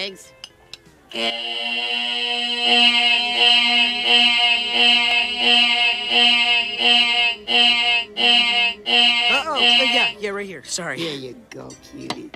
pigs. Uh-oh. Uh, yeah, yeah, right here. Sorry. Here you go, cutie.